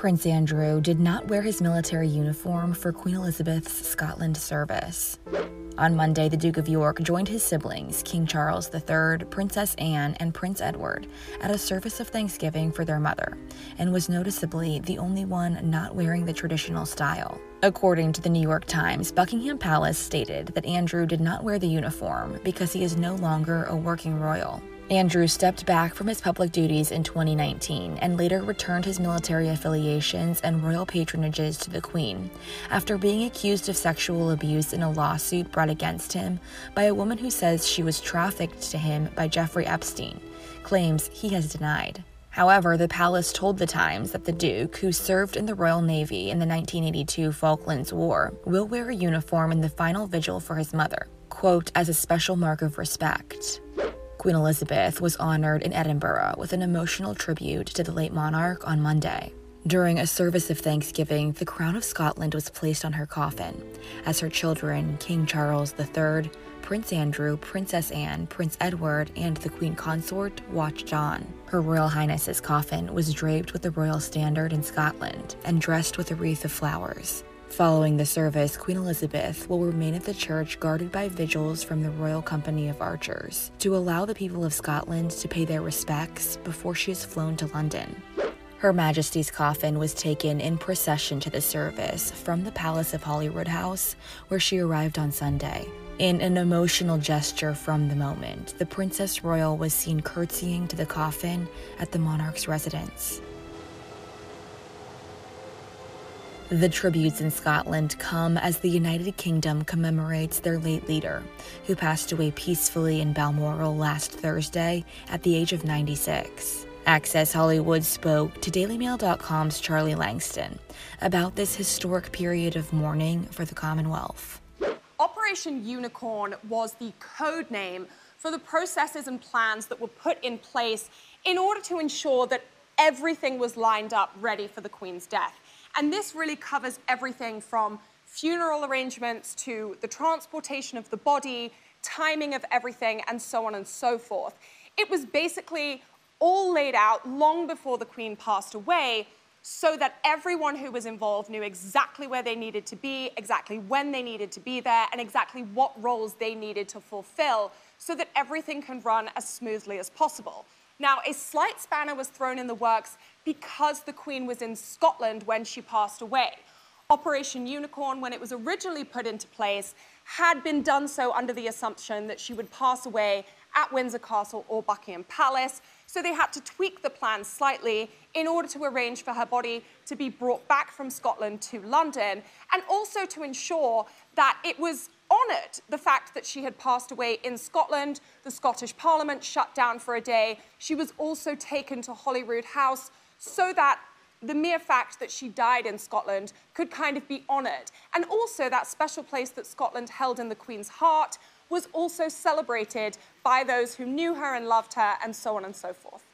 Prince Andrew did not wear his military uniform for Queen Elizabeth's Scotland service. On Monday, the Duke of York joined his siblings, King Charles III, Princess Anne, and Prince Edward, at a service of thanksgiving for their mother, and was noticeably the only one not wearing the traditional style. According to the New York Times, Buckingham Palace stated that Andrew did not wear the uniform because he is no longer a working royal. Andrew stepped back from his public duties in 2019 and later returned his military affiliations and royal patronages to the Queen after being accused of sexual abuse in a lawsuit brought against him by a woman who says she was trafficked to him by Jeffrey Epstein, claims he has denied. However, the palace told the Times that the Duke, who served in the Royal Navy in the 1982 Falklands War, will wear a uniform in the final vigil for his mother, quote, as a special mark of respect. Queen Elizabeth was honored in Edinburgh with an emotional tribute to the late monarch on Monday. During a service of thanksgiving, the crown of Scotland was placed on her coffin, as her children, King Charles III, Prince Andrew, Princess Anne, Prince Edward, and the Queen Consort watched on. Her Royal Highness's coffin was draped with the royal standard in Scotland and dressed with a wreath of flowers. Following the service, Queen Elizabeth will remain at the church guarded by vigils from the Royal Company of Archers to allow the people of Scotland to pay their respects before she is flown to London. Her Majesty's coffin was taken in procession to the service from the Palace of Holyrood House, where she arrived on Sunday. In an emotional gesture from the moment, the Princess Royal was seen curtsying to the coffin at the monarch's residence. The tributes in Scotland come as the United Kingdom commemorates their late leader, who passed away peacefully in Balmoral last Thursday at the age of 96. Access Hollywood spoke to DailyMail.com's Charlie Lankston about this historic period of mourning for the Commonwealth. Operation Unicorn was the code name for the processes and plans that were put in place in order to ensure that everything was lined up ready for the Queen's death. And this really covers everything from funeral arrangements to the transportation of the body, timing of everything, and so on and so forth. It was basically all laid out long before the Queen passed away so that everyone who was involved knew exactly where they needed to be, exactly when they needed to be there, and exactly what roles they needed to fulfill so that everything can run as smoothly as possible. Now, a slight spanner was thrown in the works because the Queen was in Scotland when she passed away. Operation Unicorn, when it was originally put into place, had been done so under the assumption that she would pass away at Windsor Castle or Buckingham Palace. So they had to tweak the plan slightly in order to arrange for her body to be brought back from Scotland to London and also to ensure that it was honoured the fact that she had passed away in Scotland. The Scottish Parliament shut down for a day. She was also taken to Holyrood House so that the mere fact that she died in Scotland could kind of be honoured. And also that special place that Scotland held in the Queen's heart was also celebrated by those who knew her and loved her and so on and so forth.